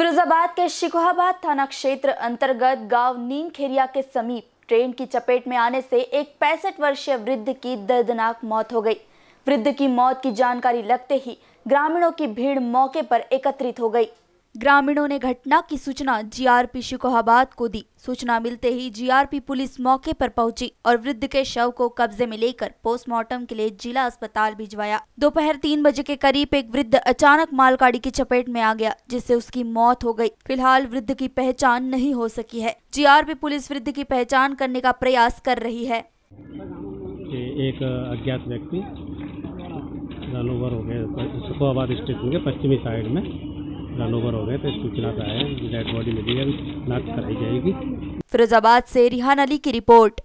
फिरोजाबाद के शिकोहाबाद थाना क्षेत्र अंतर्गत गाँव नीमखेरिया के समीप ट्रेन की चपेट में आने से एक पैंसठ वर्षीय वृद्ध की दर्दनाक मौत हो गई। वृद्ध की मौत की जानकारी लगते ही ग्रामीणों की भीड़ मौके पर एकत्रित हो गई। ग्रामीणों ने घटना की सूचना जीआरपी शिकोहाबाद को दी। सूचना मिलते ही जीआरपी पुलिस मौके पर पहुँची और वृद्ध के शव को कब्जे में लेकर पोस्टमार्टम के लिए जिला अस्पताल भिजवाया। दोपहर तीन बजे के करीब एक वृद्ध अचानक मालगाड़ी की चपेट में आ गया, जिससे उसकी मौत हो गई। फ़िलहाल वृद्ध की पहचान नहीं हो सकी है। जीआरपी पुलिस वृद्ध की पहचान करने का प्रयास कर रही है। एक अज्ञात व्यक्ति हो पश्चिमी साइड में। रन ओवर हो गए तो सूचना पे आए डेड बॉडी मिली है नाक कराई जाएगी। फिरोजाबाद से रिहान अली की रिपोर्ट।